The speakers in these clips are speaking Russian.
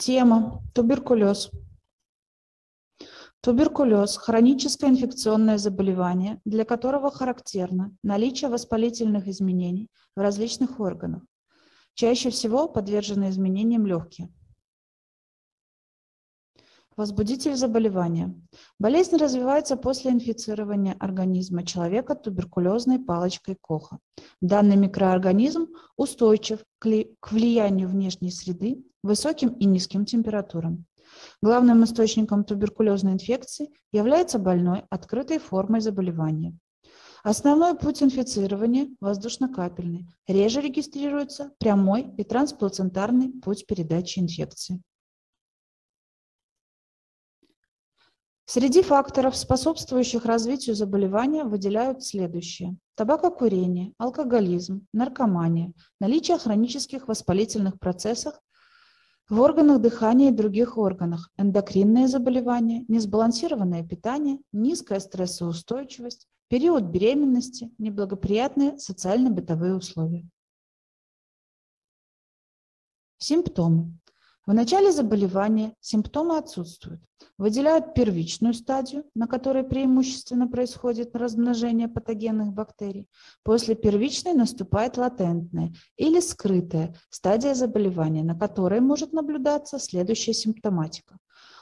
Тема туберкулез. Туберкулез – хроническое инфекционное заболевание, для которого характерно наличие воспалительных изменений в различных органах. Чаще всего подвержены изменениям легкие. Возбудитель заболевания. Болезнь развивается после инфицирования организма человека туберкулезной палочкой Коха. Данный микроорганизм устойчив к влиянию внешней среды, высоким и низким температурам. Главным источником туберкулезной инфекции является больной открытой формой заболевания. Основной путь инфицирования – воздушно-капельный. Реже регистрируется прямой и трансплацентарный путь передачи инфекции. Среди факторов, способствующих развитию заболевания, выделяют следующие. Табакокурение, алкоголизм, наркомания, наличие хронических воспалительных процессов в органах дыхания и других органах, эндокринные заболевания, несбалансированное питание, низкая стрессоустойчивость, период беременности, неблагоприятные социально-бытовые условия. Симптомы. В начале заболевания симптомы отсутствуют. Выделяют первичную стадию, на которой преимущественно происходит размножение патогенных бактерий. После первичной наступает латентная или скрытая стадия заболевания, на которой может наблюдаться следующая симптоматика.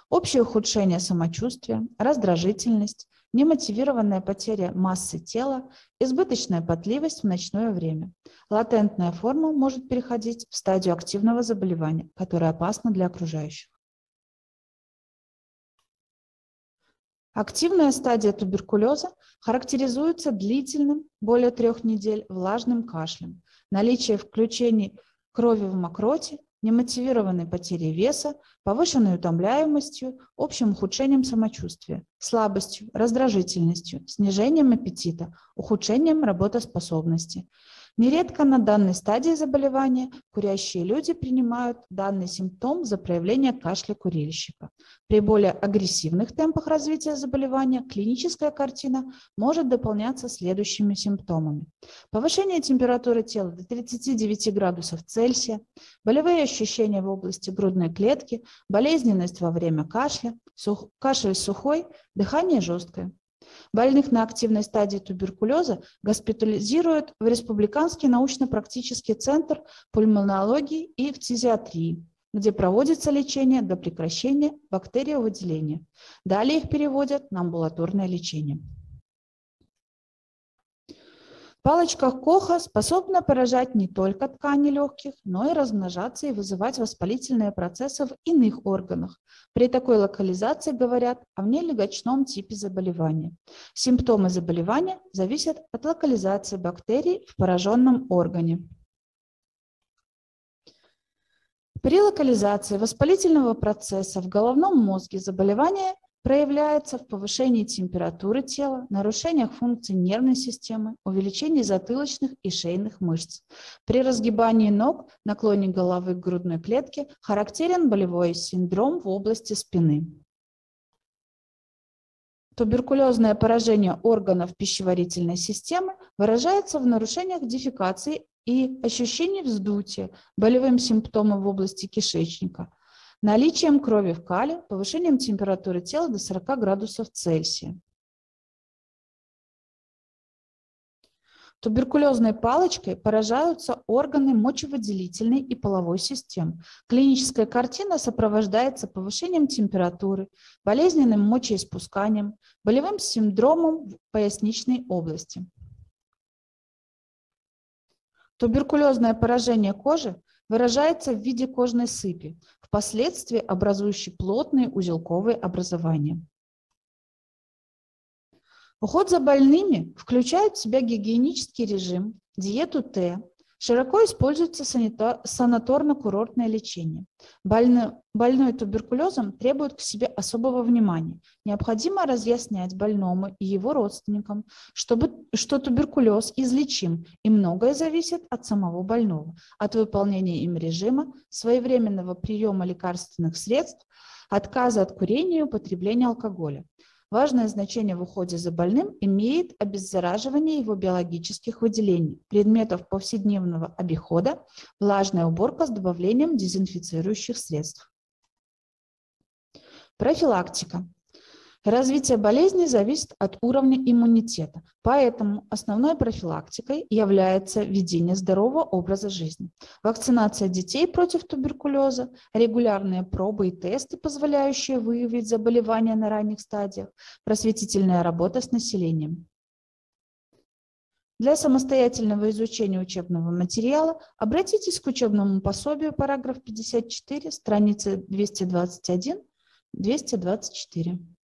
Общее ухудшение самочувствия, раздражительность, немотивированная потеря массы тела, избыточная потливость в ночное время. Латентная форма может переходить в стадию активного заболевания, которое опасно для окружающих. Активная стадия туберкулеза характеризуется длительным, более трех недель, влажным кашлем, наличие включений крови в мокроте, немотивированной потерей веса, повышенной утомляемостью, общим ухудшением самочувствия, слабостью, раздражительностью, снижением аппетита, ухудшением работоспособности, Нередко на данной стадии заболевания курящие люди принимают данный симптом за проявление кашля курильщика. При более агрессивных темпах развития заболевания клиническая картина может дополняться следующими симптомами. Повышение температуры тела до 39 градусов Цельсия, болевые ощущения в области грудной клетки, болезненность во время кашля, кашель сухой, дыхание жесткое. Больных на активной стадии туберкулеза госпитализируют в Республиканский научно-практический центр пульмонологии и фтизиатрии, где проводится лечение до прекращения бактериовыделения. Далее их переводят на амбулаторное лечение. Палочка Коха способна поражать не только ткани легких, но и размножаться и вызывать воспалительные процессы в иных органах. При такой локализации говорят о внелегочном типе заболевания. Симптомы заболевания зависят от локализации бактерий в пораженном органе. При локализации воспалительного процесса в головном мозге заболевание проявляется в повышении температуры тела, нарушениях функций нервной системы, увеличении затылочных и шейных мышц. При разгибании ног, наклоне головы к грудной клетке характерен болевой синдром в области спины. Туберкулезное поражение органов пищеварительной системы выражается в нарушениях дефекации и ощущении вздутия, болевым симптомам в области кишечника, наличием крови в кале, повышением температуры тела до 40 градусов Цельсия. Туберкулезной палочкой поражаются органы мочевыделительной и половой систем. Клиническая картина сопровождается повышением температуры, болезненным мочеиспусканием, болевым синдромом в поясничной области. Туберкулезное поражение кожи выражается в виде кожной сыпи, впоследствии образующей плотные узелковые образования. Уход за больными включает в себя гигиенический режим, диету Т, Широко используется санаторно-курортное лечение. Больной, больной туберкулезом требует к себе особого внимания. Необходимо разъяснять больному и его родственникам, чтобы, что туберкулез излечим, и многое зависит от самого больного, от выполнения им режима, своевременного приема лекарственных средств, отказа от курения и употребления алкоголя. Важное значение в уходе за больным имеет обеззараживание его биологических выделений, предметов повседневного обихода, влажная уборка с добавлением дезинфицирующих средств. Профилактика. Развитие болезни зависит от уровня иммунитета, поэтому основной профилактикой является ведение здорового образа жизни. Вакцинация детей против туберкулеза, регулярные пробы и тесты, позволяющие выявить заболевания на ранних стадиях, просветительная работа с населением. Для самостоятельного изучения учебного материала обратитесь к учебному пособию, параграф 54, страницы 221-224.